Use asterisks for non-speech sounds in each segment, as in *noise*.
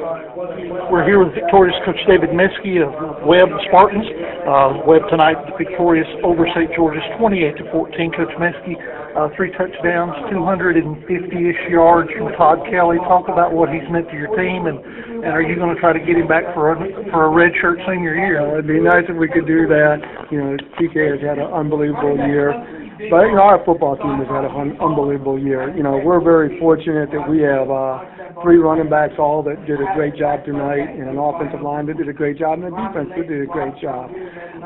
We're here with victorious Coach David Meske of Webb Spartans. Uh, Webb tonight victorious over St. George's 28 to 14. Coach Meske, uh, three touchdowns, 250-ish yards from Todd Kelly. Talk about what he's meant to your team, and, and are you going to try to get him back for a, for a redshirt senior year? Uh, it'd be nice if we could do that. You know, TK has had an unbelievable year. But you know, our football team has had an unbelievable year. You know, we're very fortunate that we have uh, three running backs all that did a great job tonight, and an offensive line that did a great job, and a defense that did a great job.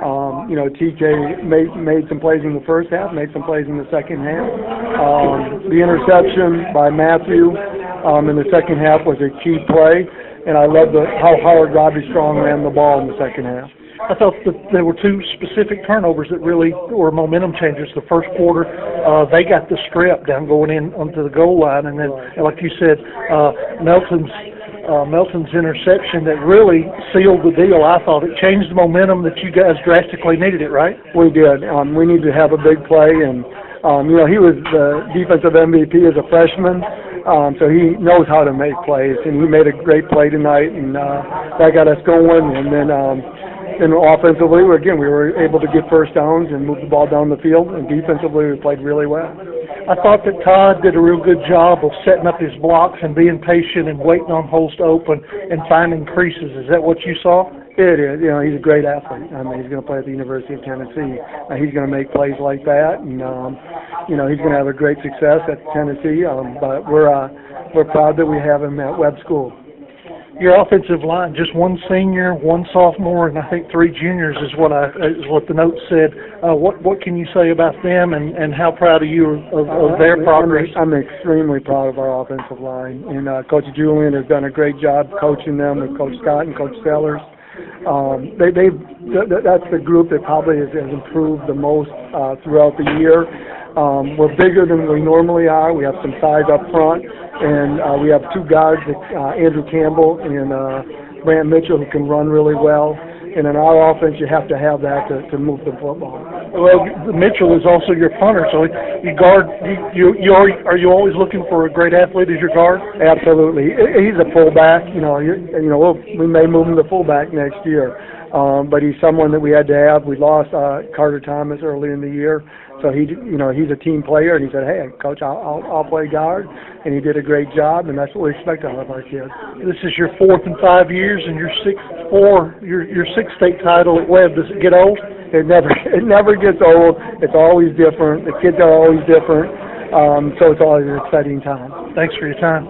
Um, you know, TK made made some plays in the first half, made some plays in the second half. Um, the interception by Matthew um, in the second half was a key play, and I love the how hard Robbie Strong ran the ball in the second half. I thought that there were two specific turnovers that really were momentum changers. The first quarter, uh, they got the strip down going in onto the goal line, and then, like you said, uh, Melton's uh, Melton's interception that really sealed the deal. I thought it changed the momentum that you guys drastically needed it, right? We did. Um, we needed to have a big play, and um, you know he was the defensive MVP as a freshman. Um, so he knows how to make plays, and he made a great play tonight, and uh, that got us going. And then um, and offensively, again, we were able to get first downs and move the ball down the field. And defensively, we played really well. I thought that Todd did a real good job of setting up his blocks and being patient and waiting on holes to open and finding creases. Is that what you saw? It is. You know, he's a great athlete. I mean, he's going to play at the University of Tennessee. Uh, he's going to make plays like that, and um, you know, he's going to have a great success at Tennessee. Um, but we're uh, we're proud that we have him at Webb School your offensive line, just one senior, one sophomore, and I think three juniors is what I is what the note said. Uh, what what can you say about them, and and how proud are you of, of their progress? I'm, I'm extremely proud of our offensive line, and uh, Coach Julian has done a great job coaching them with Coach Scott and Coach Sellers. Um, they they th- that's the group that probably has, has improved the most uh, throughout the year. Um, we're bigger than we normally are. We have some size up front and uh, we have two guards, uh, Andrew Campbell and uh, Brant Mitchell, who can run really well. And in our offense, you have to have that to, to move the football. Well, Mitchell is also your punter, so you guard. You you, you are, are you always looking for a great athlete as your guard? Absolutely. He's a fullback. You know, you, you know, we'll, we may move him to fullback next year. Um, but he's someone that we had to have. We lost uh, Carter Thomas early in the year, so he, you know, he's a team player, and he said, "Hey, coach, I'll, I'll, I'll play guard," and he did a great job, and that's what we expect out of our kids. This is your fourth in five years, and your sixth four, your your sixth state title at Webb. Does it get old? It never, *laughs* it never gets old. It's always different. The kids are always different, um, so it's always an exciting time. Thanks for your time.